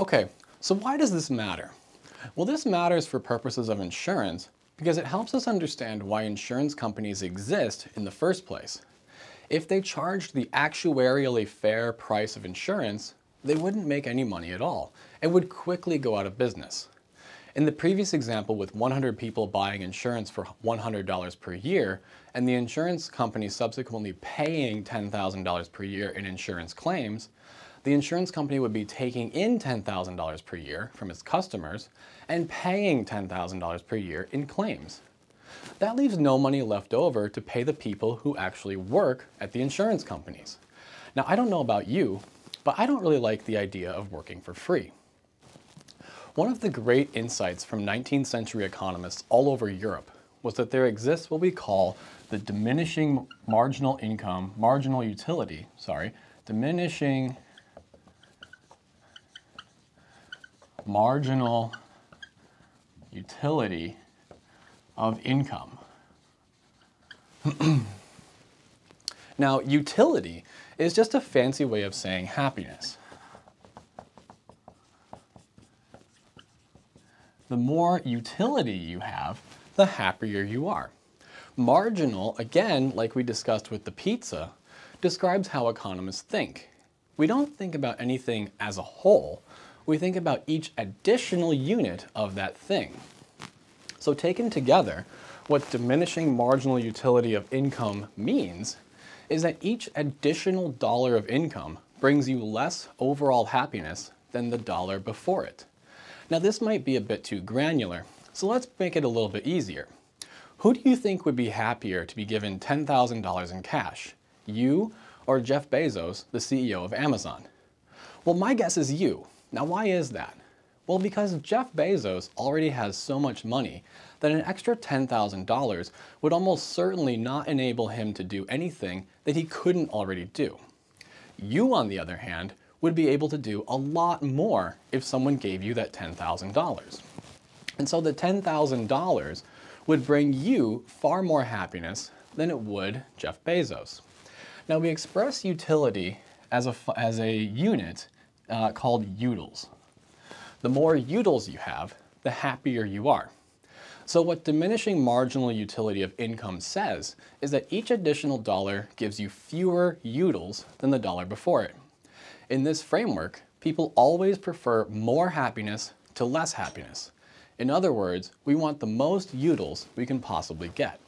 Okay, so why does this matter? Well, this matters for purposes of insurance because it helps us understand why insurance companies exist in the first place. If they charged the actuarially fair price of insurance, they wouldn't make any money at all and would quickly go out of business. In the previous example with 100 people buying insurance for $100 per year and the insurance company subsequently paying $10,000 per year in insurance claims, the insurance company would be taking in $10,000 per year from its customers and paying $10,000 per year in claims. That leaves no money left over to pay the people who actually work at the insurance companies. Now, I don't know about you, but I don't really like the idea of working for free. One of the great insights from 19th century economists all over Europe was that there exists what we call the diminishing marginal income, marginal utility, sorry, diminishing marginal utility of income. now, utility is just a fancy way of saying happiness. The more utility you have, the happier you are. Marginal, again, like we discussed with the pizza, describes how economists think. We don't think about anything as a whole, we think about each additional unit of that thing. So taken together, what diminishing marginal utility of income means is that each additional dollar of income brings you less overall happiness than the dollar before it. Now this might be a bit too granular, so let's make it a little bit easier. Who do you think would be happier to be given $10,000 in cash? You or Jeff Bezos, the CEO of Amazon? Well, my guess is you. Now why is that? Well, because Jeff Bezos already has so much money that an extra $10,000 would almost certainly not enable him to do anything that he couldn't already do. You, on the other hand, would be able to do a lot more if someone gave you that $10,000. And so the $10,000 would bring you far more happiness than it would Jeff Bezos. Now we express utility as a, as a unit uh, called utils. The more utils you have, the happier you are. So what diminishing marginal utility of income says is that each additional dollar gives you fewer utils than the dollar before it. In this framework, people always prefer more happiness to less happiness. In other words, we want the most utils we can possibly get.